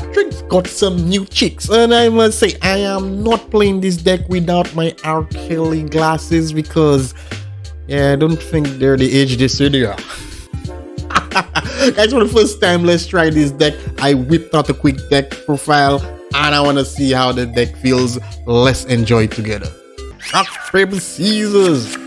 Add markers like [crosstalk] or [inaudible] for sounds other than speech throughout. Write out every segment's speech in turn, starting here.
Tricks got some new chicks, and I must say, I am not playing this deck without my R. Kelly glasses because, yeah, I don't think they're the age they are. [laughs] Guys, for the first time, let's try this deck. I whipped out a quick deck profile, and I want to see how the deck feels. Let's enjoy it together. Rock, paper, scissors.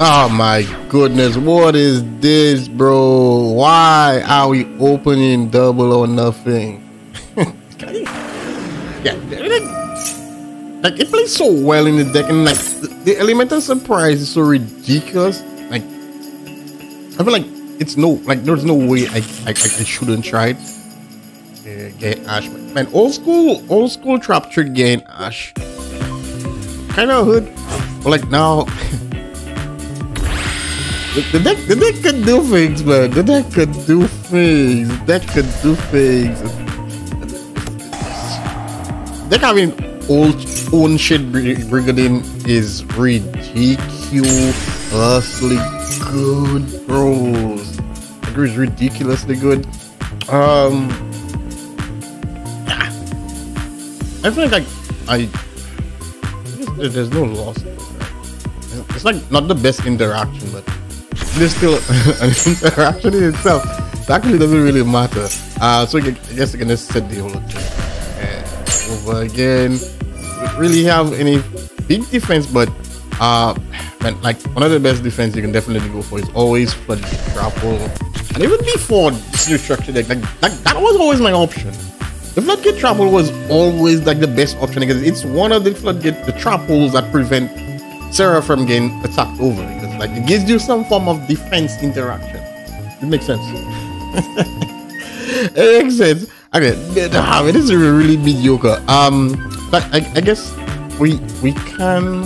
Oh my goodness, what is this, bro? Why are we opening double or nothing? [laughs] yeah, like it plays so well in the deck, and like the, elemental surprise is so ridiculous. Like I feel like it's no like there's no way I I, I shouldn't try it. Yeah, get Ash, man. Old school, old school Traptrix game Ash. Kind of hood, but like now. [laughs] The deck, the deck could do things, man. The deck can do things. The deck can do things. Deck having old own shit Brigandine is ridiculously good, bros. It is ridiculously good. Um, I feel like I, I there's no loss. It's like not the best interaction, but there's still [laughs] an interaction in itself. It actually doesn't really matter. Uh, so I guess I can just set the whole thing. over again. Really have any big defense, but uh, man, like one of the best defense you can definitely go for is always flood grapple. And even before this new structure deck, like, like that was always my option. The Floodgate Trap Hole was always like the best option because it's one of the floodgate the trapples that prevent Sera from getting attacked over like it gives you some form of defense interaction. It makes sense. [laughs] it makes sense. Okay, I mean, this is really mediocre. Um, but I, I guess we we can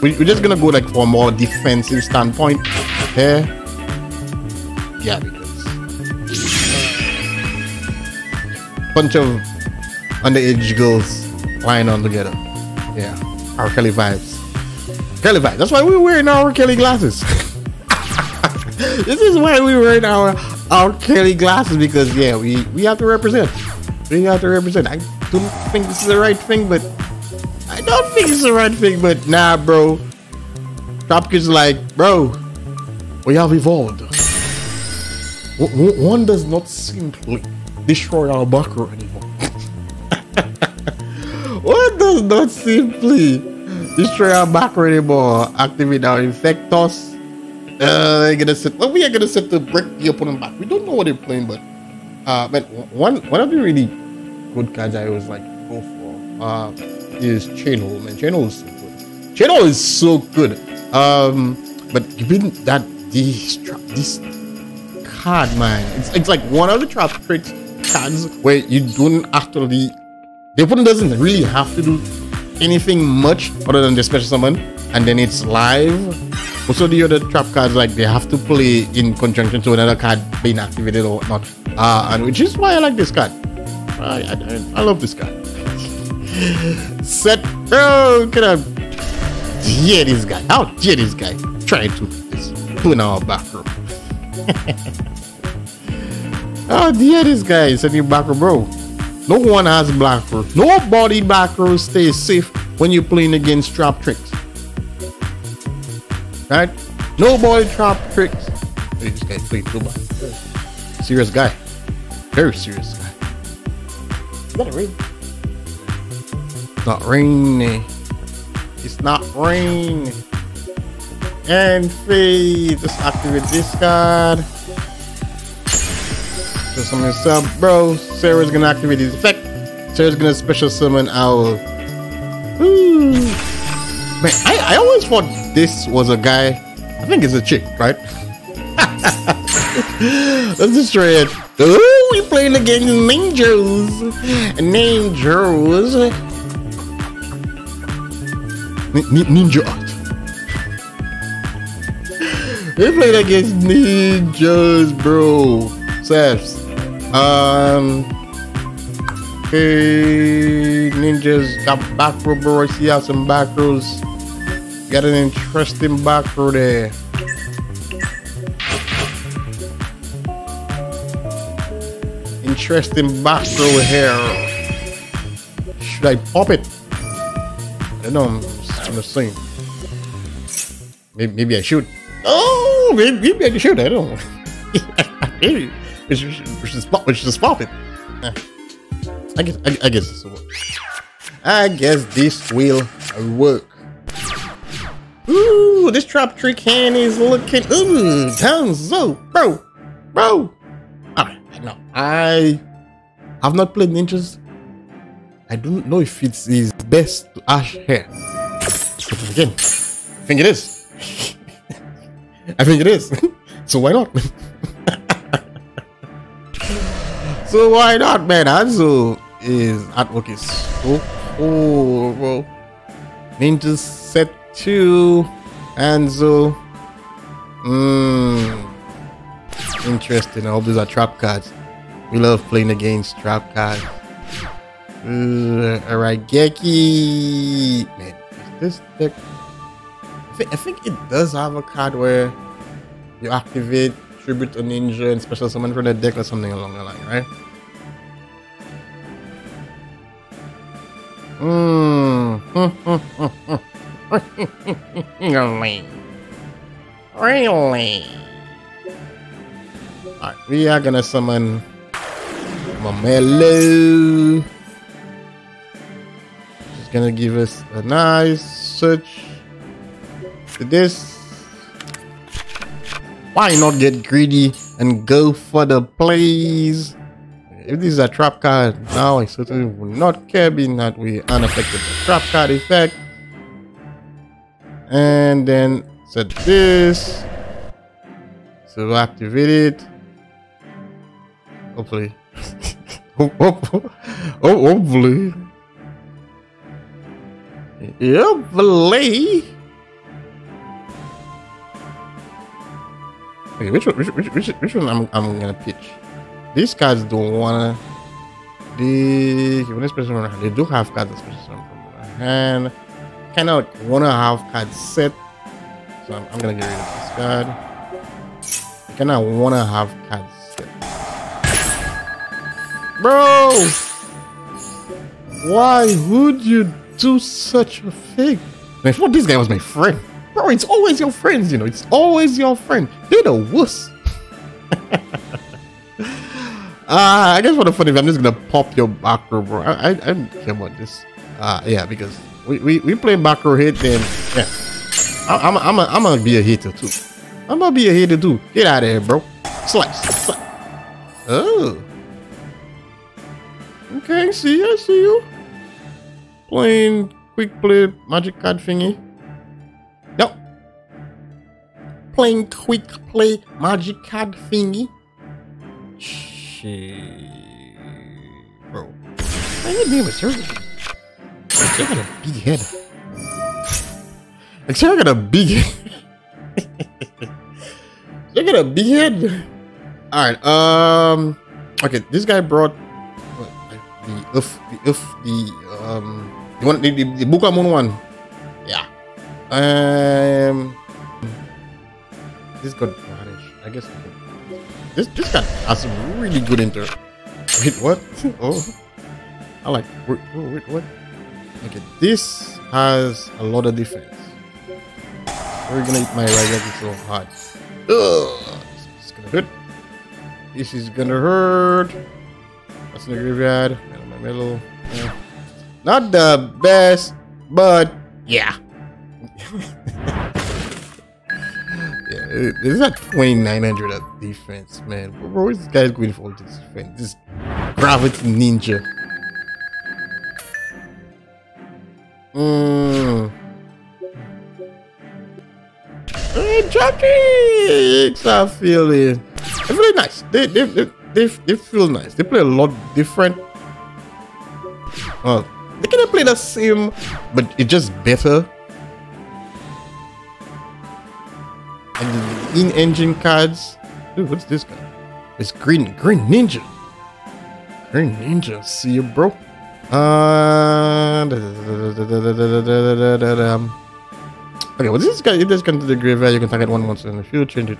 we, we're just gonna go like for a more defensive standpoint here. Yeah, because bunch of underage girls lying on together. Yeah, R. Kelly vibes. Kelly vibes. That's why we're wearing our Kelly glasses. [laughs] this is why we're wearing our our Kelly glasses because yeah, we we have to represent. We have to represent. I don't think this is the right thing, but I don't think it's the right thing. But nah, bro. Traptrix like, bro, we have evolved. One does not simply destroy our buckle anymore. [laughs] One does not simply destroy our anymore. Activate our infectors. Uh, they're gonna set. Well, we are gonna set to break the opponent back. We don't know what they're playing, but uh, but one one of the really good cards I was like go for uh is Chain Hole. Man, Chain Hole is so good. Chain Hole is so good. Um, but given that this this card, man, it's it's like one of the trap tricks cards where you don't actually the opponent doesn't really have to do anything much other than the special summon, and then it's live. Also, the other trap cards like they have to play in conjunction to another card being activated or whatnot, uh, and which is why I like this card. I, I, I love this card. [laughs] Set, Oh, can I hear this guy? How dare this guy trying to put our back oh, [laughs] dear, this guy is setting back row, bro. No one has black row. Nobody back row stays safe when you're playing against Traptrix. Right? Nobody trap tricks. This guy played too much. Serious guy. Very serious guy. Is that a rain? It's not raining. It's not rain. And fade. Just activate this card. Summon sub, uh, bro. Sera's gonna activate his effect. Sera's gonna special summon Owl. Ooh. Man, I, I always thought this was a guy. I think it's a chick, right? [laughs] Let's destroy it. Oh, we playing against ninjas. Ninjas. Ninja art. [laughs] we playing against ninjas, bro. Saps. Um. Hey, ninjas got back row, bro. I see how some back rows. Got an interesting back row there. interesting back row here. Should I pop it? I don't know. I'm just saying. Maybe, maybe I should. Oh, maybe, maybe I should. I don't know. [laughs] maybe we should, we should, spot, we should pop it. I guess I, I guess this will work. I guess this will work. Ooh, this Traptrix hand is looking ooh, so bro, bro. Alright, no, I have not played ninjas. I don't know if it's his best to ash. But again, I think it is. [laughs] I think it is. [laughs] so why not? [laughs] so why not, man? Hanzo is artwork is so cool, bro. Ninja set two, Hanzo. Mmm. Interesting. I hope these are trap cards. We love playing against trap cards. Uh, Alright, Geki. Man, is this deck. I think it does have a card where you activate Tribute to Ninja and special summon from the deck or something along the line, right? Hmm. [laughs] really? Really? Alright, we are gonna summon Myrmeleo. She's gonna give us a nice search to this. Why not get greedy and go for the plays? If this is a trap card, now I certainly will not care being that we unaffected the trap card effect. And then set this. So activate it. Hopefully. [laughs] oh, hopefully. Hopefully. Which one, which, which, which, one I'm, I'm gonna pitch? These cards don't wanna. The when special they do have cards special from the. Kind of wanna have cards set, so I'm, I'm gonna get rid of this card. I kind of wanna have cards set, bro. Why would you do such a thing? I this guy was my friend. Bro, it's always your friends, you know. It's always your friend. They're the wuss. [laughs] uh, I guess for the funny, I'm just gonna pop your back row, bro. I, I, I don't care about this. Uh, yeah, because we, we, we play back row hit, then yeah. I, I'm, I'm, a, I'm gonna be a hater too. I'm gonna be a hater too. Get out of here, bro. Slice. Slice. Oh. Okay, see, I see you. Playing quick play magic card thingy playing quick play magic card thingy. Shit. Bro. Why you name a surgeon? I got a big head. Like, I got a big head. [laughs] I got a big head. Alright, um. Okay, this guy brought the if the if the um the one the, the, the Bukamon one. Yeah. Um this got radish. I guess this this guy has some really good inter. Wait, what? [laughs] oh, I like. Wait, oh, wait, what? Okay, this has a lot of defense. We're gonna eat my right so hard. Ugh, this is gonna hurt. This is gonna hurt. That's in the graveyard. my middle. Yeah. Not the best, but yeah. [laughs] This is at 2900 at defense, man. Bro, this guy's going for this defense? This gravity ninja. Mmm. Hey, Jackies are feeling. They're really nice. They, they, they, they, they feel nice. They play a lot different. Oh, they of play the same, but it's just better. And the in-engine cards. Dude, what's this guy? It's Green Green Ninja. Green Ninja, see you, bro. Uh, okay, well, this guy, does come to the graveyard. You can target one once in the future. Change it.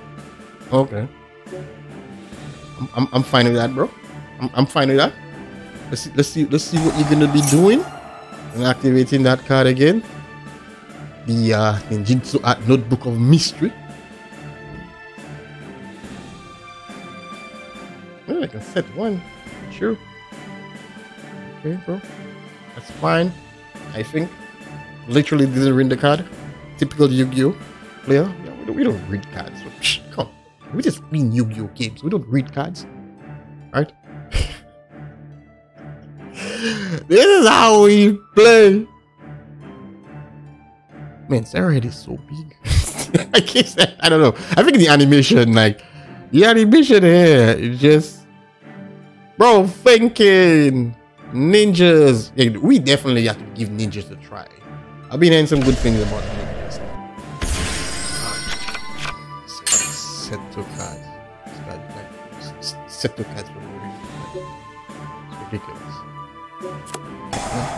Okay. I'm, I'm, I'm fine with that, bro. I'm, I'm fine with that. Let's see, let's see, let's see what you're gonna be doing and activating that card again. The uh, Ninjutsu Art Notebook of Mystery. Well, I can set one. Sure. Okay, bro. That's fine. I think. Literally didn't read the card. Typical Yu-Gi-Oh player. Yeah, we, don't, we don't read cards. [laughs] So, psh, come. On. We just win Yu-Gi-Oh games. We don't read cards. Right? [laughs] this is how we play. Man, Sera head is so big. [laughs] I guess I don't know. I think the animation, like the animation here, is just bro thinking ninjas. Yeah, we definitely have to give ninjas a try. I've been hearing some good things about ninjas. Set to cards. Set to cards for. It's ridiculous.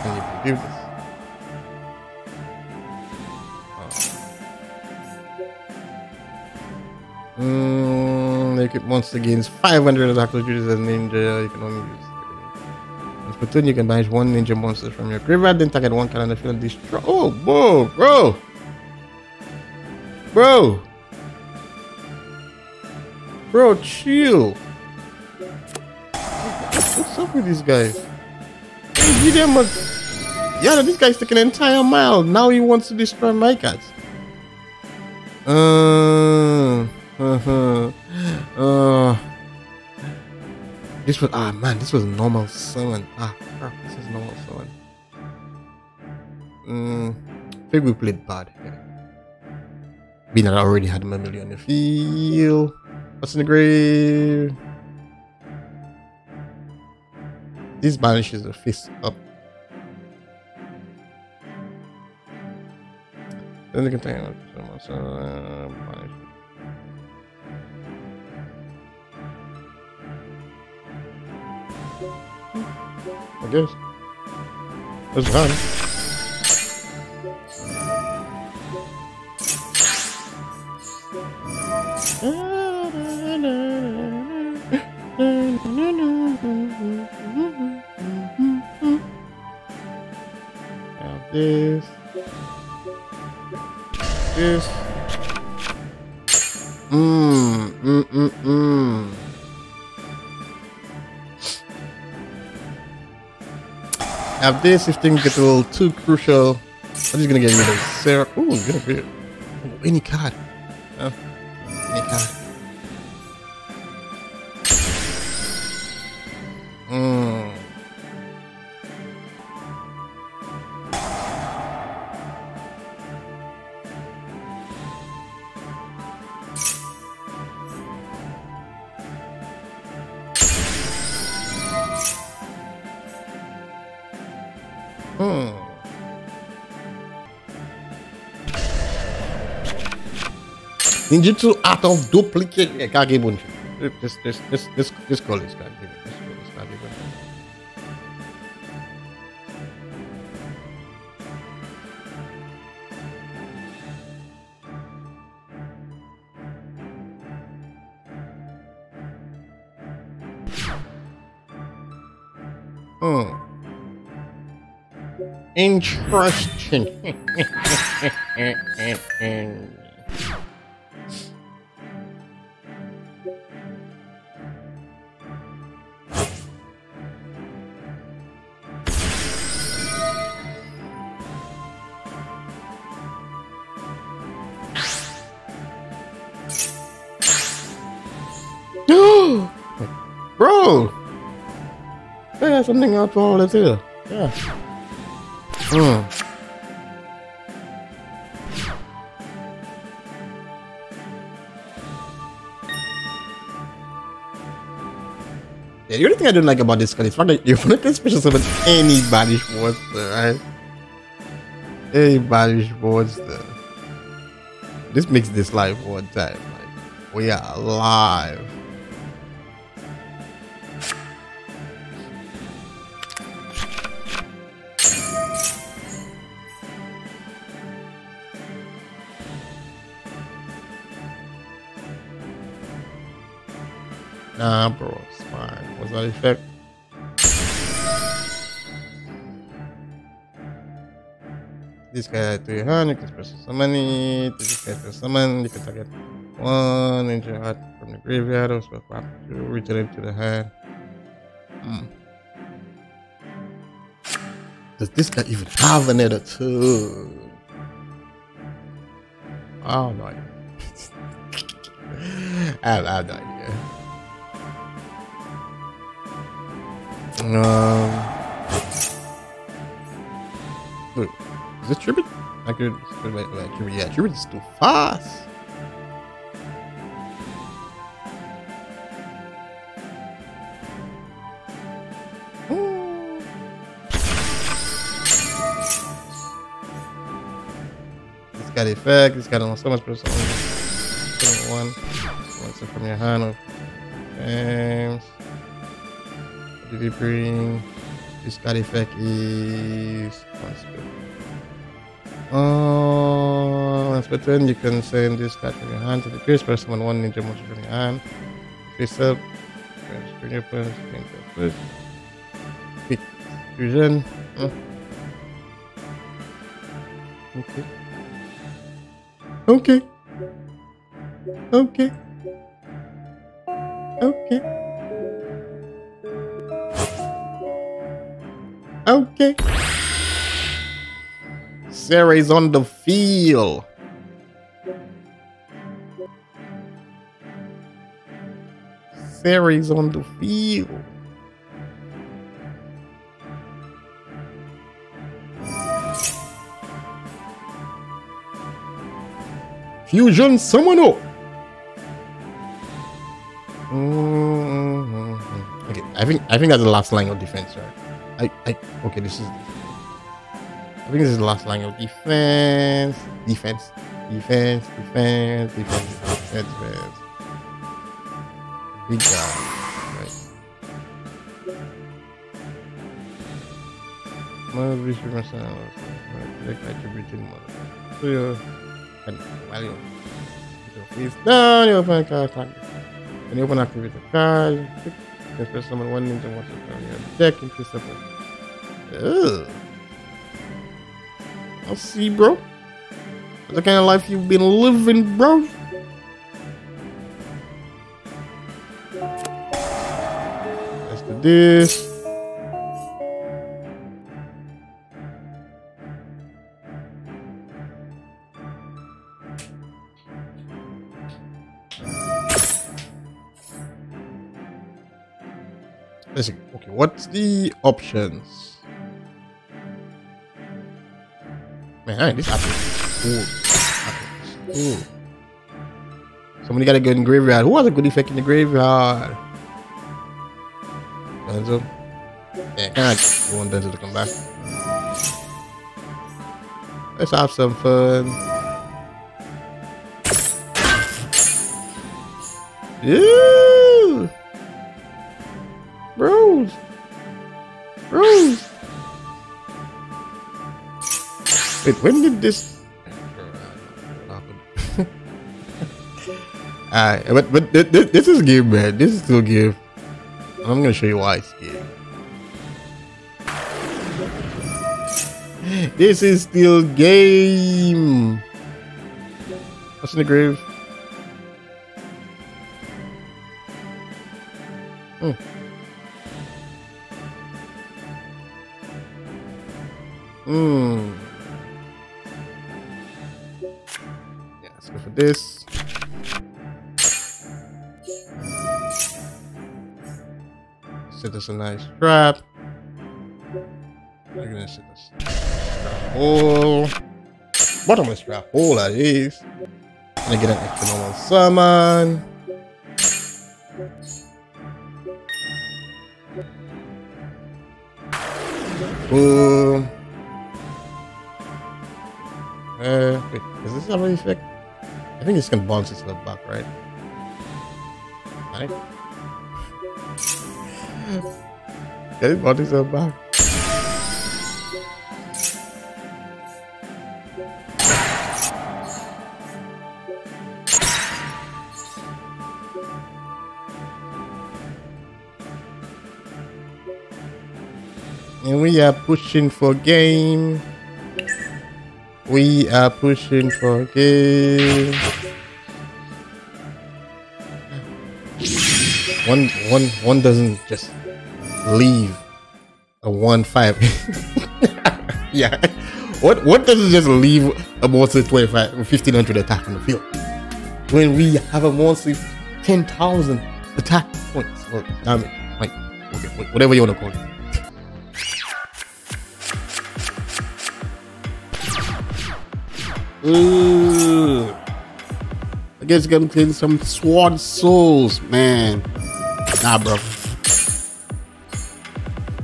Can you believe this? Mm, naked monster gains 500 attack duties as ninja. You can only use. In Splatoon, you can banish one ninja monster from your graveyard, then target one card on the field and destroy. Oh, whoa, bro! Bro! Bro, chill! What's up with these guys? Give them a. Yeah, this guy's taking an entire mile. Now he wants to destroy my cards. Uh. Uh-huh. Uh, this was ah man, this was normal summon. Ah crap, this is normal summon. Mm, I think we played bad. Yeah. Being that I already had my million the field. What's in the grave? This banishes a fist up. Then uh, banish. Guess. That's fine. Now this. This. Mmm, mmm, mmm, mmm. Have this if things get a little too crucial. I'm just gonna get rid of Sera. Ooh, get a bit. Oh, any card. Uh, any card. Mm. Ninjutsu art of. This, this, this, this, this call is. Hmm. Interesting. [laughs] Yeah, something else wrong with it too. Yeah. Hmm. Yeah, the only thing I don't like about this card is the fact that you want to special summon any banish monster, right? Any banish monster. This makes this live one time. Like, we are alive. Ah, bro. What's that effect? This guy had 300, this person it. this guy has summon, You can target one ninja heart from the graveyard, I was supposed to return it to the hand. Mm. Does this guy even have an edit Oh no! [laughs] I I have no idea. Um. Wait, is it Tribute? I could wait, wait, Tribute. Yeah, Tribute is too fast. This got effect. it's got on so much person. One. It from your hand? Games. What did he bring? This card effect is Oh, per turn, you can send this card from your hand to the face for someone one ninja monster from your hand. Face up, bring your opponent's first. Quick fusion. Hmm. Okay. Okay. Okay. Okay. Okay. Sera is on the field. Sera is on the field. Fusion summon up. Mm -hmm. Okay, I think I think that's the last line of defense, right? I, I, okay, this is, I think this is the last line of defense, defense, defense, defense, defense, defense, defense. Big guy, right. Mother reach myself, like attributing mother. So yeah, and value. So face down, you open a card, attack. You open activate the card, can press summon one ninja monster from your deck in case of Ugh. I'll see, bro. That's the kind of life you've been living, bro. Let's do this. The options? Man, this apple is cool. Cool. Somebody got a good in graveyard. Who has a good effect in the graveyard? Denzel. Yeah, kind of want Denzel to come back. Let's have some fun. Yeah. Wait, when did this? [laughs] Alright, but, but this, this is game, man. This is still game. I'm gonna show you why it's game. [laughs] This is still game. What's in the grave? Hmm. Hmm. This. Set us a nice trap. We're gonna set this trap hole. Bottomless trap hole that is. Gonna get an extra normal summon. Boom. Uh, wait, is this already effect? I think it's gonna bounce it to the back, right? Right? It bounce it to the back? And we are pushing for game. We are pushing for game. One, one, one doesn't just leave a one five. [laughs] yeah. What what doesn't just leave a monster 25 1500 attack on the field? When we have a monster 10,000 attack points. Well, I mean, like, okay, whatever you want to call it. Ooh. I guess gonna clean some Swordsouls, man. Nah, bro.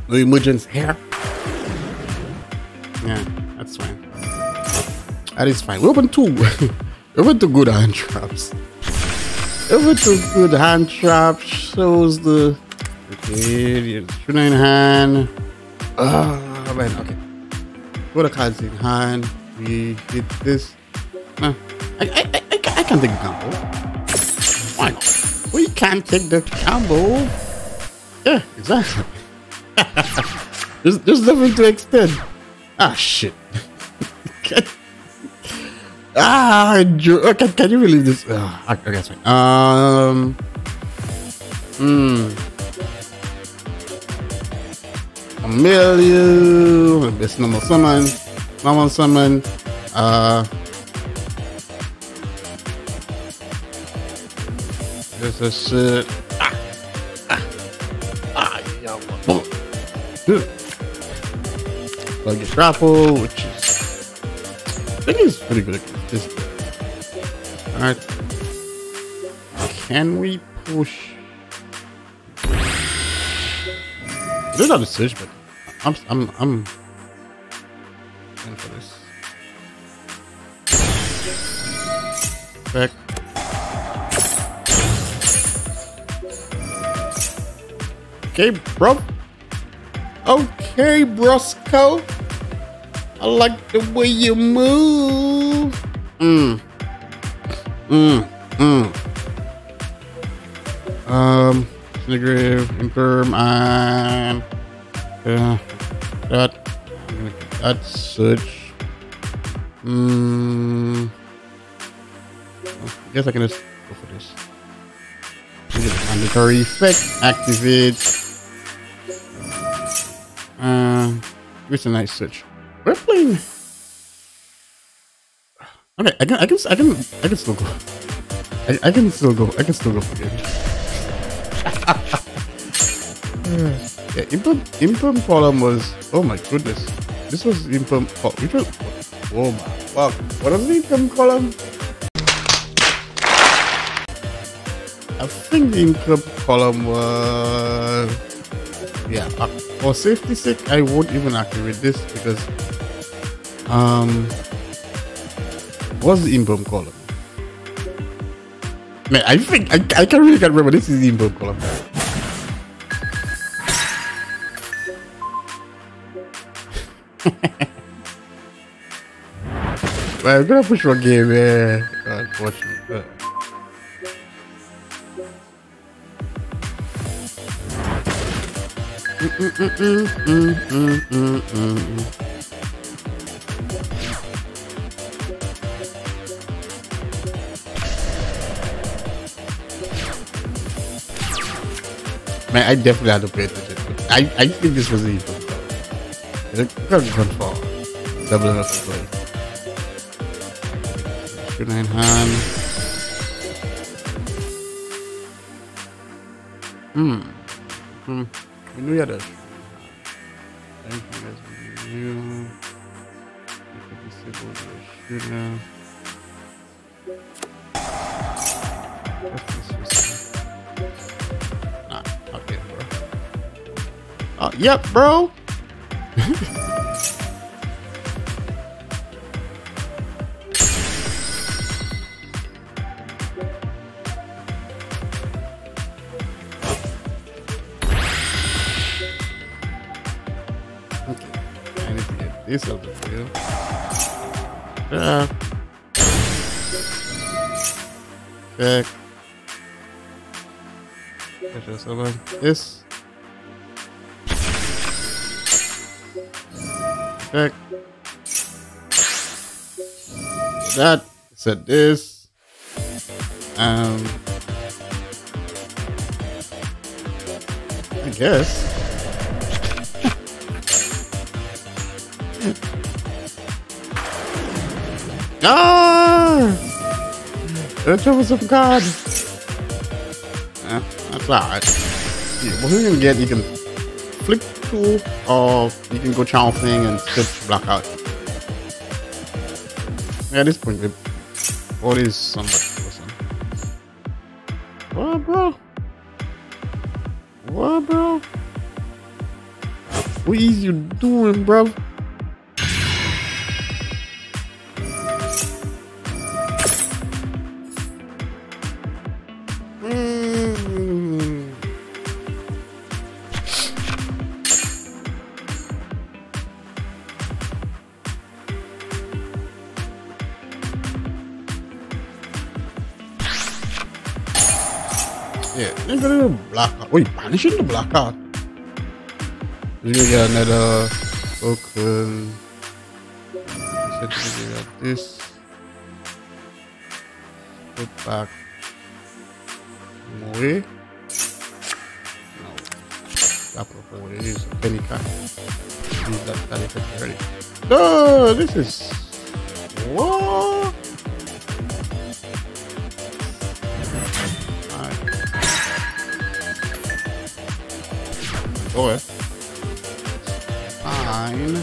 The Imogen's hair. Yeah, that's fine. That is fine. We open two. [laughs] we open two good hand traps. We open two good hand traps. Shows the okay, the in hand. Oh man, okay. What a cards in hand we did this. Uh, I, I, I, I, can take the combo. Why not? We can take the combo. Yeah, exactly. [laughs] there's, there's nothing to extend. Ah, shit. [laughs] ah, okay, can you believe this? Uh, okay, that's fine. Um, hmm. Amelia, best normal summon. Normal summon. Uh, this is shit. Ah, ah, ah, yeah, boom. Buggy Shrapple, which is, I think is pretty good. This, all right. Can we push? There's not a search, but I'm, I'm, I'm Okay, bro. Okay, Brosco. I like the way you move. Mm. Mm. Mm. Um, Sniggrave, Imperm, and uh, that that's such. Hmm. I guess I can just go for this. Mandatory effect. Activate. Uh, it's a nice switch. We're playing. Okay, I can, I can, I can, I can still go. I, I can still go. I can still go for it. [laughs] yeah, imperm, imperm column was. Oh my goodness. This was income. Oh, income. Oh my fuck. What is the income column? I think the income column was. Yeah, uh, for safety sake, I won't even activate this because. Um. What's the income column? Man, I think I, I can't really can't remember. This is the income column. [laughs] Man, I'm gonna push my game, man. Unfortunately. Man, I definitely had to pay attention. I, I think this was evil. It could have gone far. Double enough to play. In hand. Hmm. Hmm. We knew you had a. Thank you guys. We knew. You could disable the shooter. Nah, okay. Uh, yep, bro. This is the field. Yeah. Check. There's someone. This. Check. that. Said this. Um, I guess. Ah! The troubles of God. Eh, that's alright. Yeah, what you can get, you can flick tool, or you can go channel thing and switch blackout. Yeah, at this point, what is somebody? What, bro? What, bro? What is you doing, bro? Yeah, they're gonna blackout. Wait, banishing the blackout. We're gonna get another token. Essentially, got this. Put back. Moe. No. Capital for what it is. Penny card. Use that. No, this is. Ahead. Fine.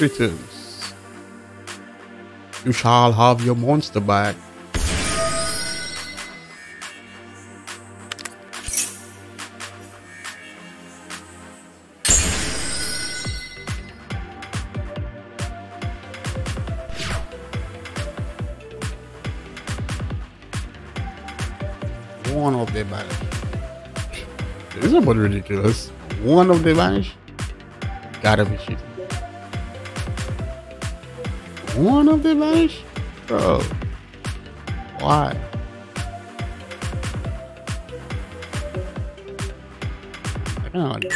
Returns. You shall have your monster back. Ridiculous. One of the vanish. Gotta be shitting. One of the vanish? Bro. Why? I don't like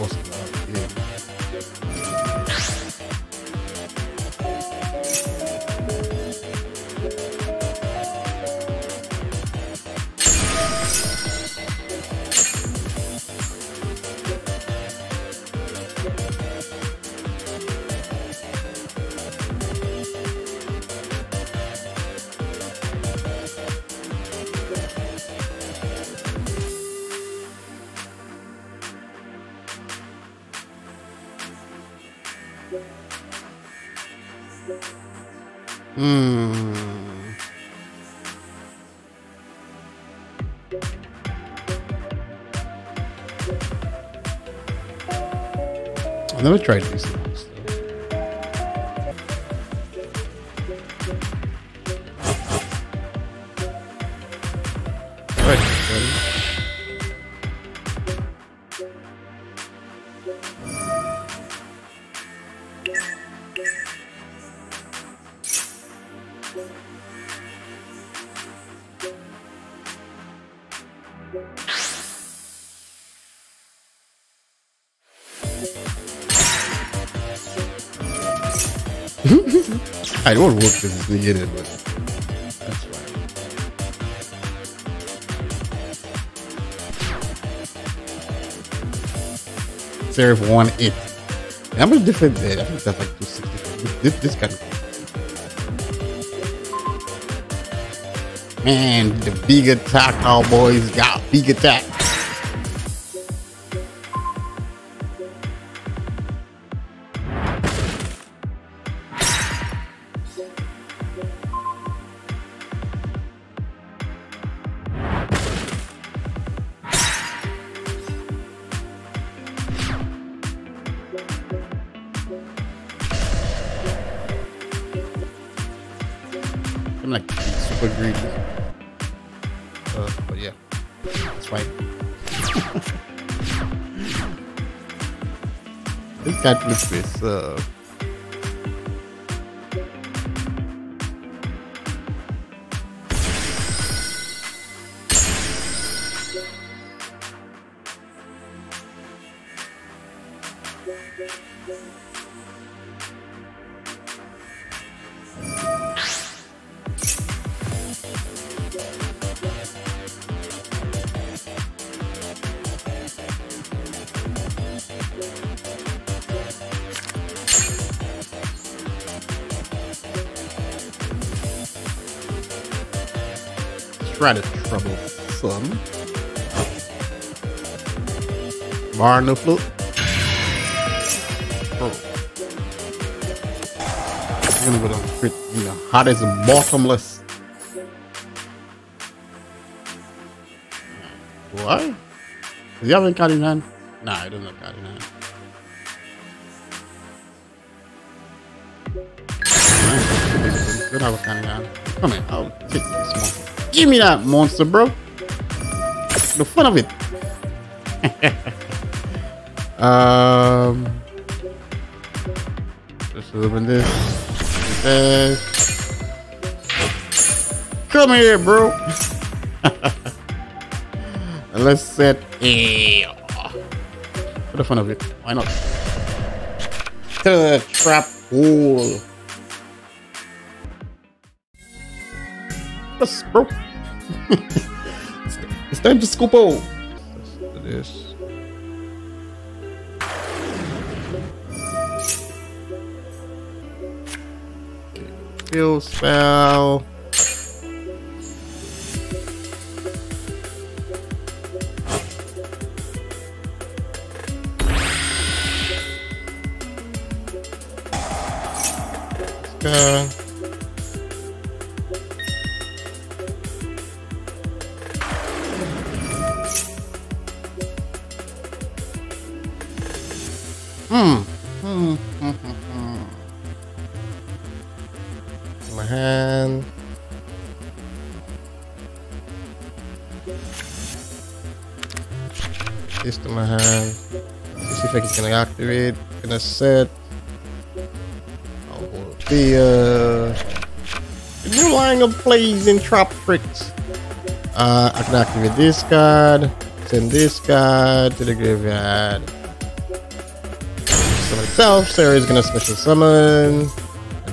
Up? Yeah. Never [laughs] I don't work this is beginning, but that's. Serve one eight. How much different? Eh, I think that's like two sixty. This this kind of man. The big attack cowboys got big attack. Try to trouble some. Bar no flute. Oh. I'm gonna go to crit, you know, hot as a bottomless. What? Does he have a card in hand? Nah, he doesn't have card in hand. Don't have a card in hand. Come here, I'll take this one. Give me that monster, bro. The fun of it. [laughs] um, just open this. this. Come here, bro. [laughs] let's set a. For the fun of it, why not? To the trap hole. Yes, bro. it's, time to scoop out. This. Fill spell. Let's go. Hmm. Hmm. [laughs] Hmm. My hand. This to my hand. Let's see if I can activate. Gonna set. I'll the uh, new line of plays in trap tricks. Uh, I can activate this card. Send this card to the graveyard summon itself. Sera is gonna special summon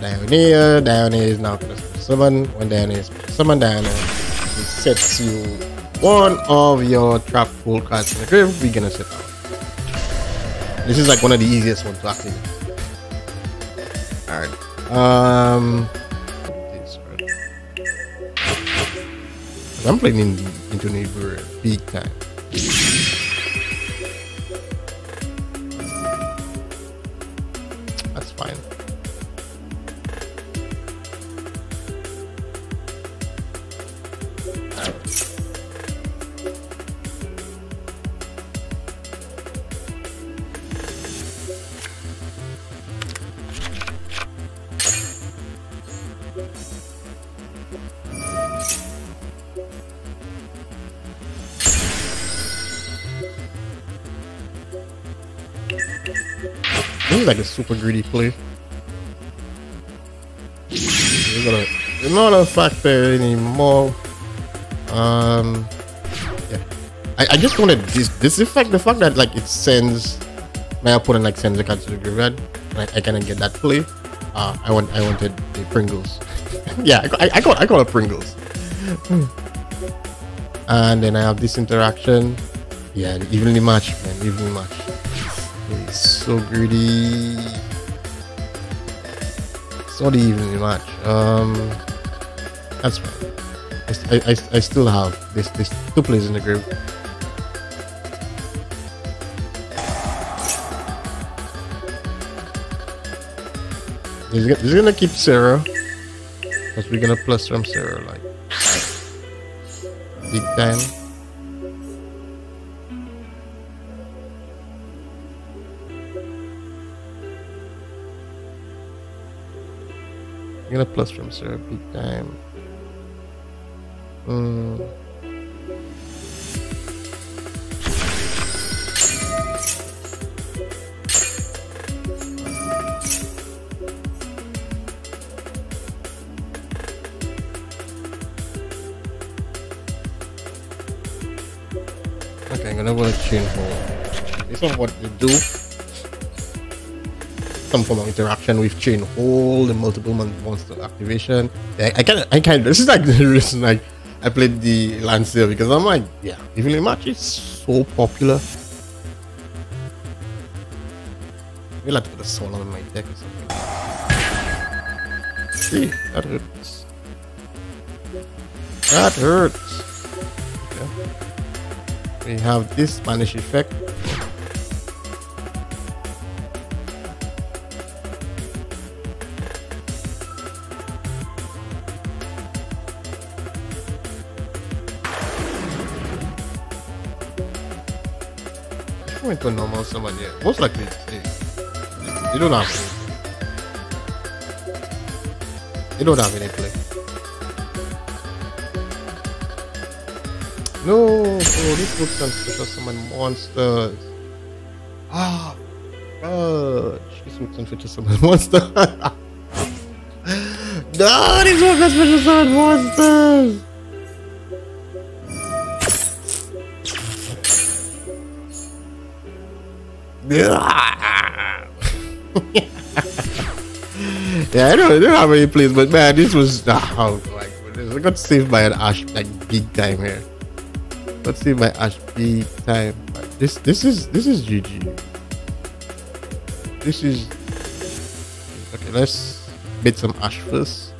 Dionaea. Dionaea is now gonna special summon. When Dionaea is special summon, Dionaea sets you one of your trap full cards in the grave. We're gonna set out. This is like one of the easiest ones to activate. Alright. Um I'm playing in, into neighbor big time. This like a super greedy play. We're gonna a factor anymore. Um yeah. I, I just wanted this this effect the fact that like it sends my opponent like sends a card to the graveyard, I, I cannot get that play. Uh, I want I wanted the Pringles. [laughs] yeah, I, I, got I got a Pringles. and then I have this interaction. Yeah, evenly match, man, evenly match. It's so greedy. So the evenly match. Um, that's fine. I, I, I still have this this two players in the group. This is gonna keep Sera. Because we're gonna plus from Sera like big time. I'm gonna plus from Sera big time. Mm. Okay, I'm gonna work chain hole. This is what you do. Some form of interaction with chain hole, the multiple monster activation. I, I can I can this is like [laughs] the reason like I played the Lancer because I'm like, yeah, even match is so popular. Maybe like to put a soul on my deck or something. See, that hurts. That hurts we have this Spanish effect. To normal summon, yeah, most likely they, don't have they don't have any play. No, oh, this looks like special summon monsters. Ah, fudge. This looks like special summon monster. no, this looks like special summon monsters. [laughs] yeah, I don't, I don't have any plays, but man, this was oh goodness. I got saved by an Ash like big time here. Let's see my Ash B time. This this is this is GG. This is okay. Let's bid some Ash first.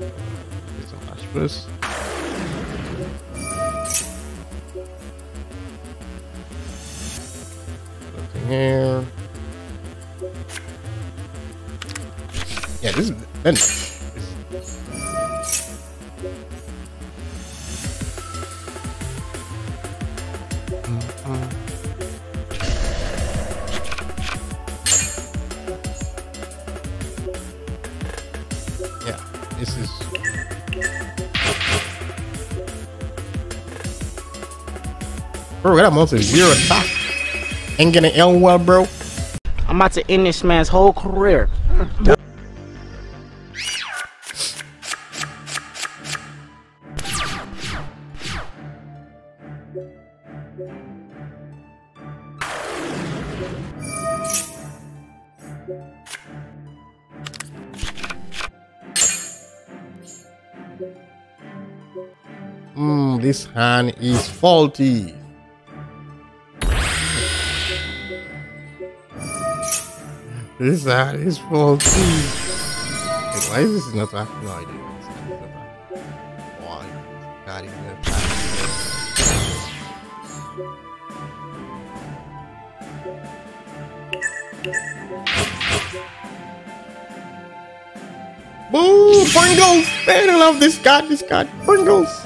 Bid some Ash first. Here. Mm-hmm. Yeah, this is. Bro, that monster zero attack. Ain't gonna end well, bro. I'm about to end this man's whole career. Hmm, this hand is faulty. This side is full too. Wait, why is this not acting? No idea. Why? God, even Boo! Pringles! Man, I love this guy. This guy. Pringles!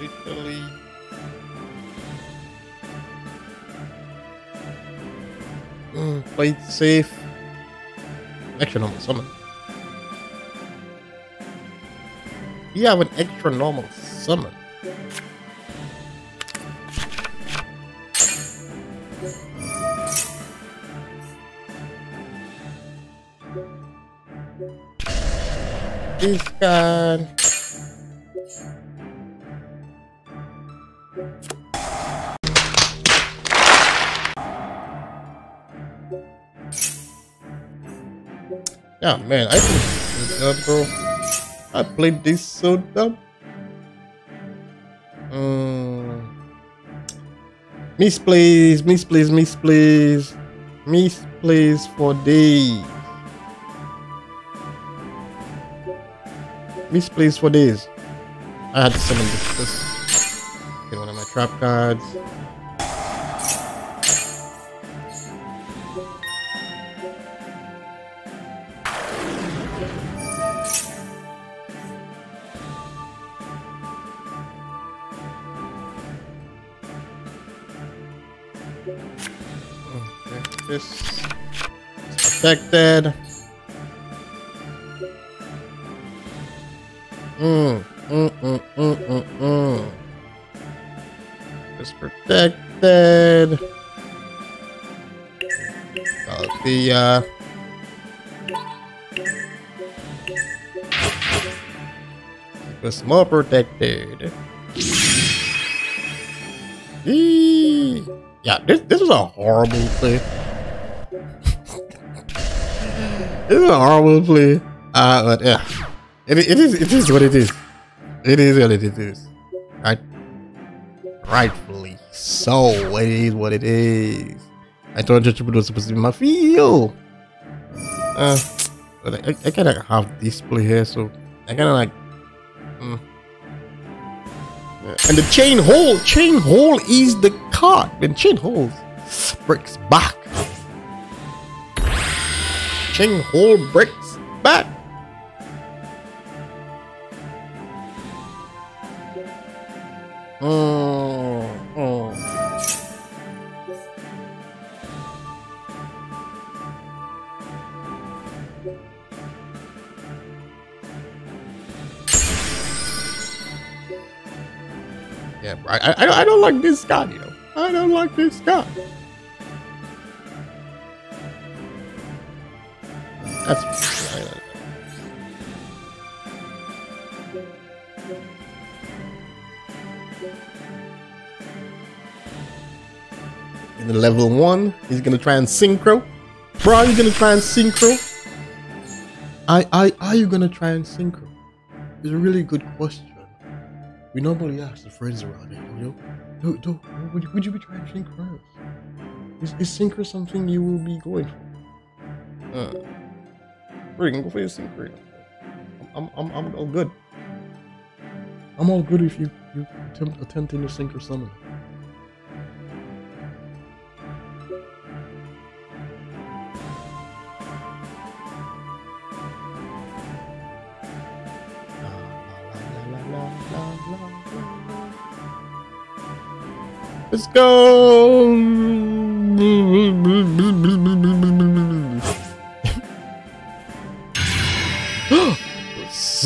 Literally mm, play it safe. Extra normal summon. You have an extra normal summon. this card. Yeah, man, I think uh, bro. I played this so dumb. Um, misplays, misplays, misplays, misplays for days. Misplays for days. I had to summon this. this. Get one of my trap cards. Protected. Mm, mm, mm, mm, mm, mm. It's protected. Got the uh it's more protected. Eee. Yeah, this this is a horrible play. This is a horrible play. Uh, but yeah, it, it is it is what it is. It is what it is. Right, rightfully so. It is what it is. I thought Judgment was supposed to be my feel. Uh, but I, I kind of have this play here, so I kind of like. Mm. And the chain hole, chain hole is the card. When chain holes breaks back, chain hole breaks back. Oh, oh. Yeah, I, I, I don't like this guy, you know. I don't like this guy. That's in the level one, he's gonna try and synchro. Bro, are you gonna try and synchro? I I are you gonna try and synchro? It's a really good question. We normally ask the friends around here, you know. Do, do, would, you, would you be trying to synchro? Is, is synchro something you will be going for? Uh, we're gonna go for your synchro. I'm, I'm, I'm all good. I'm all good if you, you attempt attempting to synchro summon. Let's go!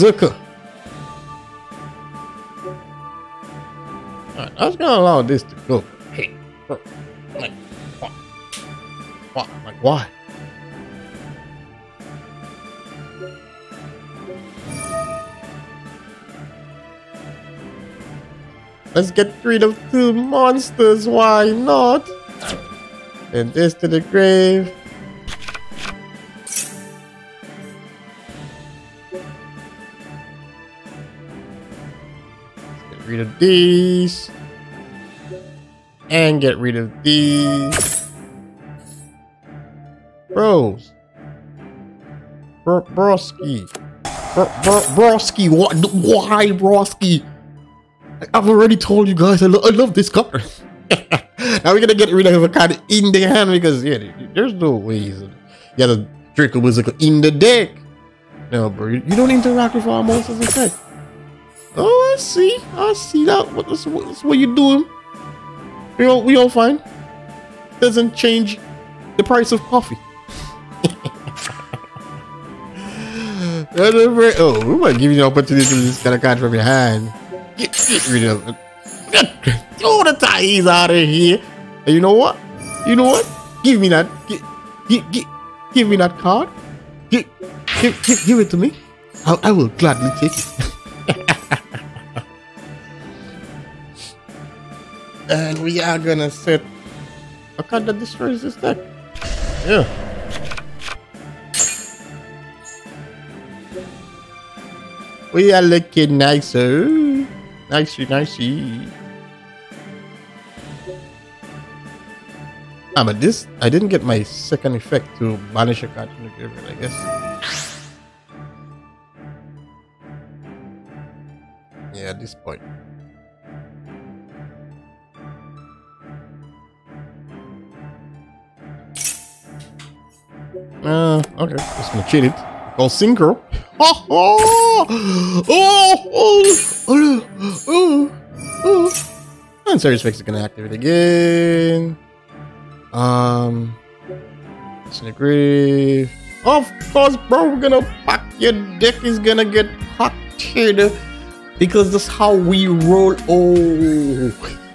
Alright, I was gonna allow this to go. Hey, like, what? What? Like, why? Let's get rid of two monsters, why not? And this to the grave. Rid of these. And get rid of these. Bros. Bro broski. Bro bro broski. Why broski? I've already told you guys I, lo I love this card. [laughs] now we're gonna get rid of a card in the hand because yeah, there's no ways. Yeah, the Draco Wizard in the deck. No, bro, you, don't interact with our monsters. Oh, I see. I see that. What, that's, what, that's what you're doing. We all, we all fine. Doesn't change the price of coffee. [laughs] oh, we might give you the opportunity to just get a card from your hand. Get, get rid of it. Get [laughs] all the ties out of here. And you know what? You know what? Give me that. Give, give, give, give me that card. Give, give, give, give it to me. I, I will gladly take it. [laughs] and we are gonna set a card that destroys this deck. Yeah. We are looking nicer. Nicey, nicey. Ah, but this, I didn't get my second effect to banish a card from the graveyard, I guess. Yeah, at this point. Uh, okay, just gonna cheat it. Call Synchro. Oh, [laughs] oh, oh, oh, oh, oh. oh. And Serious Fix is gonna activate again. Um, in. Of course, bro, we're gonna pack your deck is gonna get here because that's how we roll. Oh,